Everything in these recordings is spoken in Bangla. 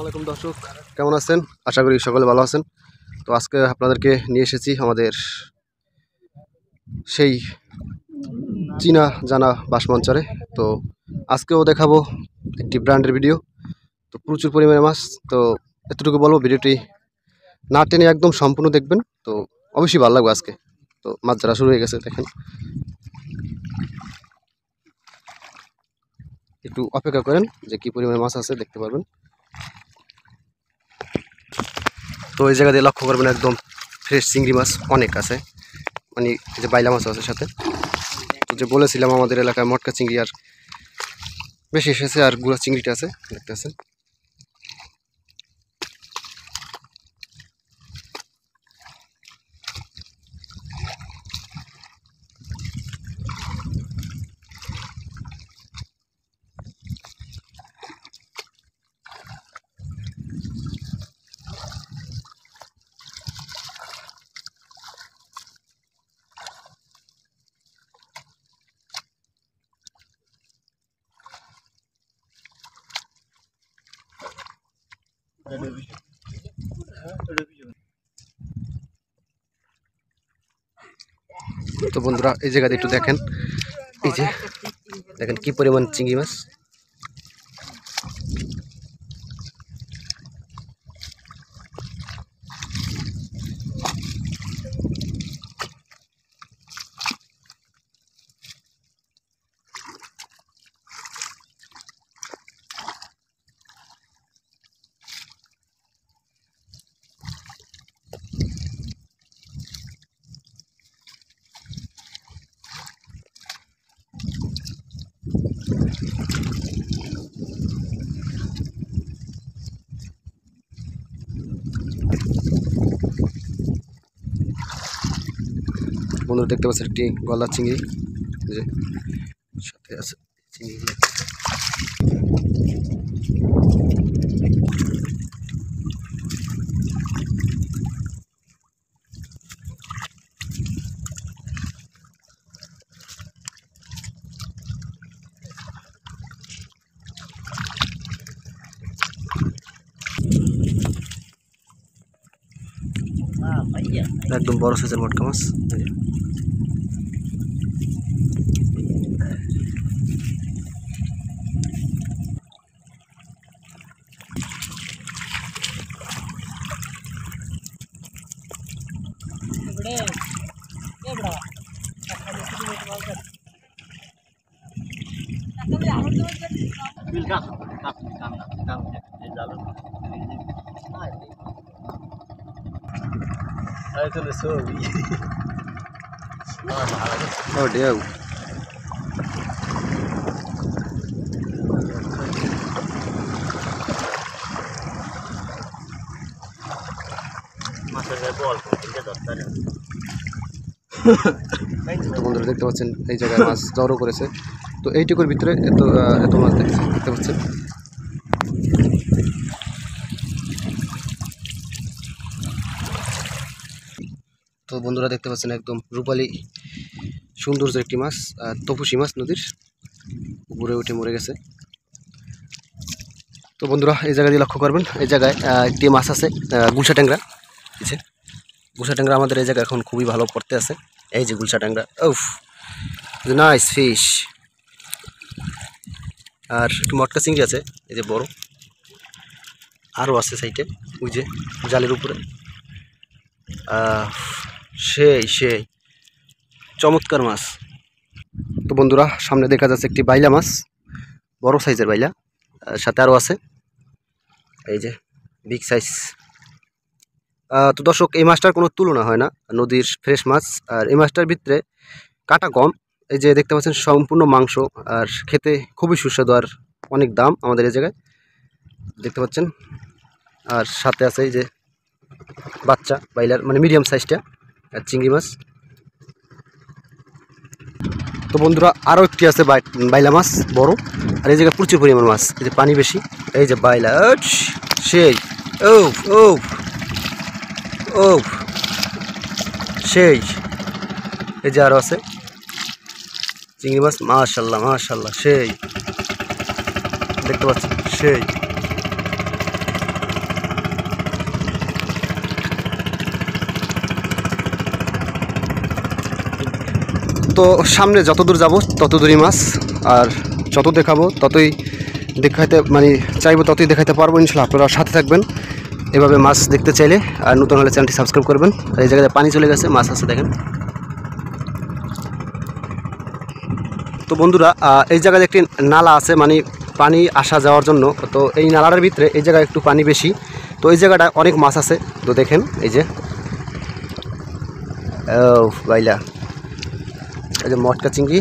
আলাইকুম দর্শক, কেমন আছেন? আশা করি সকলে ভালো আছেন। তো আজকে আপনাদেরকে নিয়ে এসেছি আমাদের সেই চীনা জানা বাসমঞ্চরে। তো আজকেও দেখাবো একটি ব্র্যান্ডের ভিডিও। তো প্রচুর পরিমাণে মাছ, তো এতটুকু বলব, ভিডিওটি না টেনে একদম সম্পূর্ণ দেখবেন। তো অবশ্যই ভালো লাগবে আজকে। তো মাছ ধরা শুরু হয়ে গেছে, দেখেন। একটু অপেক্ষা করেন যে কি পরিমাণে মাছ আছে, দেখতে পারবেন। তো ওই জায়গা দিয়ে লক্ষ্য করবেন একদম ফ্রেশ চিংড়ি মাছ অনেক আছে। মানে যে বাইলা মাছ আছে সাথে। তো যে বলেছিলাম, আমাদের এলাকায় মটকা চিংড়ি আর বেশি এসেছে আর গুড়া চিংড়িটা আছে, দেখতে আছেন তো বন্ধুরা এই জায়গাতে একটু দেখেন এই যে দেখেন কি পরিমাণ চিংড়ি মাছ বন্ধুরা দেখতে পাচ্ছেন একটি গলদা চিংড়ি। এই যে সাথে আছে চিংড়ি। একদম বড় সাইজের মটকা মাছ। বন্ধুরা দেখতে পাচ্ছেন এই জায়গায় মাছ জড়ো করেছে। তো এইটুকুর ভিতরে এত এত মাছ দেখছে, দেখতে পাচ্ছেন? তো বন্ধুরা দেখতে পাচ্ছেন একদম রূপালি সৌন্দর্য একটি মাছ তপসী মাছ নদীর উপরে উঠে মরে গেছে। তো বন্ধুরা, এই জায়গা দিয়ে লক্ষ্য করবেন, এই জায়গায় একটি মাছ আছে গুলশা ট্যাংরা। আছে গুলশা ট্যাংরা আমাদের এই জায়গায় এখন খুবই ভালো পড়তে আছে। এই যে গুলশা ট্যাংরা, উফ নাইস ফিশ আর একটু মটকা চিংড়ি আছে, এই যে বড়। আরও আছে সাইডে, ওই যে জালের উপরে। সেই সেই। চমৎকার মাছ। তো বন্ধুরা, সামনে দেখা যাচ্ছে একটি বাইলা মাছ, বড় সাইজের বাইলা সাথে আরও আছে। এই যে বিগ সাইজ তো দর্শক, এই মাছটার কোনো তুলনা হয় না। নদীর ফ্রেশ মাছ, আর এই মাছটার ভিতরে কাটা কম এই যে দেখতে পাচ্ছেন সম্পূর্ণ মাংস আর খেতে খুবই সুস্বাদু আর অনেক দাম আমাদের এই জায়গায়। দেখতে পাচ্ছেন? আর সাথে আছে এই যে বাচ্চা, বাইলার মানে মিডিয়াম সাইজটা আর চিংড়ি মাছ। তো বন্ধুরা আরও একটি আছে বাই- বাইলা মাছ, বড়। আর এই জায়গায় প্রচুর পরিমাণ মাছ, এই যে পানি বেশি। এই যে বাইলা সেই ও ও ও সেই। এই যে আরও আছে। চিংড়ি মাছ, মাশাল্লাহ মাশাল্লাহ, সেই। দেখতে পাচ্ছেন, সেই। তো সামনে যত দূর যাব তত দূরই মাছ, আর যত দেখাবো, ততই দেখাইতে মানে চাইব, ততই দেখাইতে পারব, ইনশাল্লাহ। আপনারা সাথে থাকবেন, এভাবে মাছ দেখতে চাইলে, আর নতুন হলে চ্যানেলটি সাবস্ক্রাইব করবেন, আর এই জায়গায় পানি চলে গেছে, মাছ আছে দেখেন। তো বন্ধুরা এই জায়গায় একটি নালা আছে মানে পানি আসা যাওয়ার জন্য। তো এই নালাটার ভিতরে এই জায়গায় একটু পানি বেশি। তো এই জায়গাটায় অনেক মাছ আছে, তো দেখেন, এই যে। বাইলা এই যে মটকা চিংড়ি।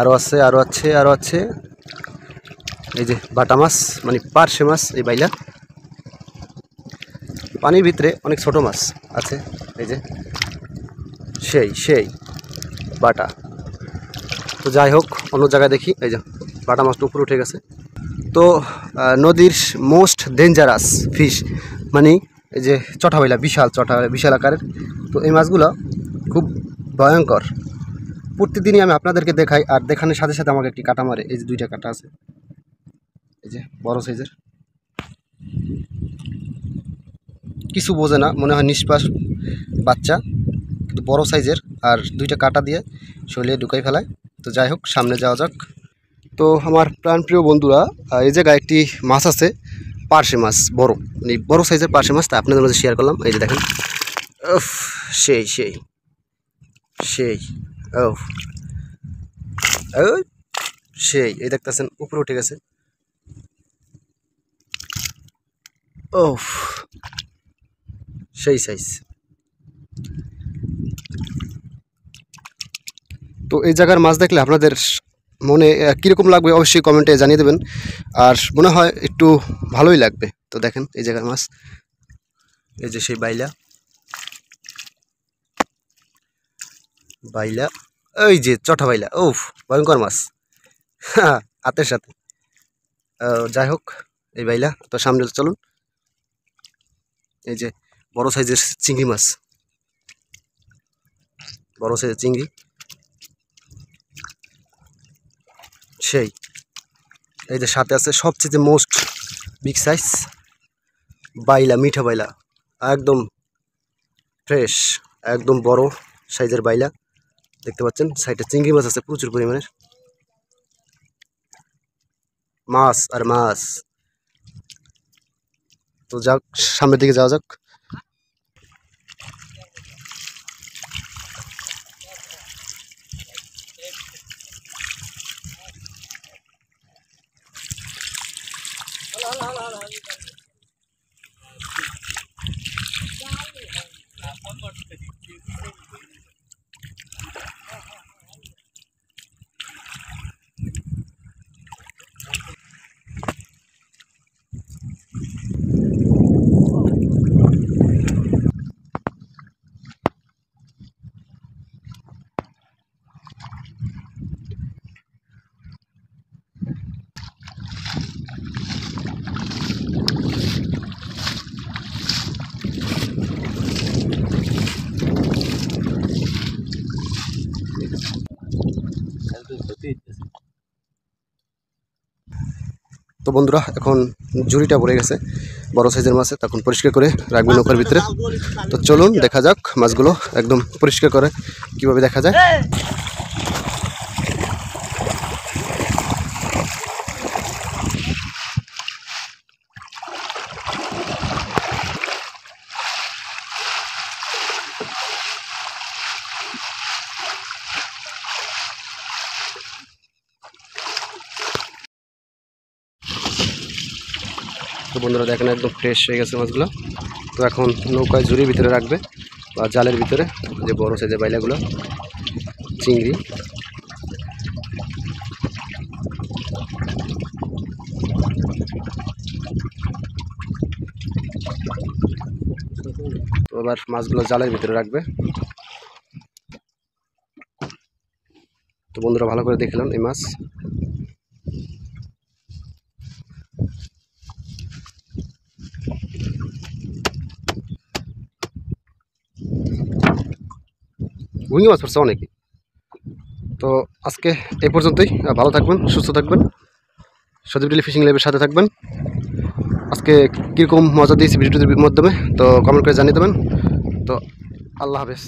আরও আছে আরও আছে আরও আছে। এই যে বাটা মাছ মানে পার্শে মাছ, এই বাইলা পানির ভিতরে অনেক ছোট মাছ আছে, এই যে। সেই সেই, বাটা। তো যাই হোক, অন্য জায়গায় দেখি। এই যে, বাটা মাছটা উপরে উঠে গেছে। তো নদীর মোস্ট ডেঞ্জারাস ফিশ মানে এই যে চটাবাইলা বিশাল চটাবাইলা বিশাল আকারের। তো এই মাছগুলো খুব ভয়ঙ্কর। প্রতিদিনই আমি আপনাদেরকে দেখাই, আর দেখানোর সাথে সাথে আমাকে একটি কাটা মারে এই যে দুইটা কাটা আছে। এই যে, বড় সাইজের। কিছু বোঝে না, মনে হয় নিষ্পাস বাচ্চা, কিন্তু বড় সাইজের, আর দুইটা কাটা দিয়ে শরীরে ঢুকাই ফেলায়। তো যাই হোক সামনে যাওয়া যাক। তো আমার প্রাণপ্রিয় বন্ধুরা এই জায়গায় একটি মাছ আছে পার্শে মাছ বড়। মানে বড় সাইজের পার্শে মাছ তা আপনাদের মধ্যে শেয়ার করলাম। এই যে দেখেন। উফ, সেই সেই সেই ও সেই এই দেখতেছেন উপরে উঠে গেছে। ও সেই সাইজ তো এই জায়গার মাছ দেখলে আপনাদের মনে কীরকম লাগবে অবশ্যই কমেন্টে জানিয়ে দেবেন। আর মনে হয় একটু ভালোই লাগবে। তো দেখেন এই জায়গার মাছ। এই যে সেই বাইলা। বাইলা। ওই যে চটা বাইলা। ও ভয়ঙ্কর মাছ। হ্যাঁ হাতের সাথে। যাই হোক, এই বাইলা। তো সামনে চলুন। এই যে বড় সাইজের চিংড়ি মাছ। বড় সাইজের চিংড়ি। সেই। এই যে সাথে আছে সবচেয়ে মোস্ট বিগ সাইজ বাইলা, মিঠা বাইলা। একদম ফ্রেশ একদম বড় সাইজের বাইলা। দেখতে পাচ্ছেন, সাইডে চিংড়ি মাছ আছে প্রচুর পরিমাণের। মাছ আর মাছ। তো যাক, সামনের দিকে যাওয়া যাক। তো বন্ধুরা, এখন জুড়িটা পড়ে গেছে। বড় সাইজের মাছে তখন পরিষ্কার করে রাখবে নৌকার ভিতরে। তো চলুন, দেখা যাক মাছগুলো একদম পরিষ্কার করে কীভাবে দেখা যায়। তো বন্ধুরা দেখেন একদম ফ্রেশ হয়ে গেছে মাছগুলো। তো এখন নৌকায় ঝুড়ির ভিতরে রাখবে বা জালের ভিতরে, যে বড় সাইজের বাইলাগুলো, চিংড়ি। তো এবার মাছগুলো জালের ভিতরে রাখবে। তো বন্ধুরা ভালো করে দেখলাম এই মাছ। ভুঙ্গি মাছ পড়ছে অনেকে তো আজকে এই পর্যন্তই, ভালো থাকবেন, সুস্থ থাকবেন। সদীপ ডেলি ফিশিং ল্যাবের সাথে থাকবেন। আজকে কীরকম মজা দিয়েছি ভিডিওটির মাধ্যমে, তো কমেন্ট করে জানিয়ে দেবেন। তো আল্লাহ হাফেজ।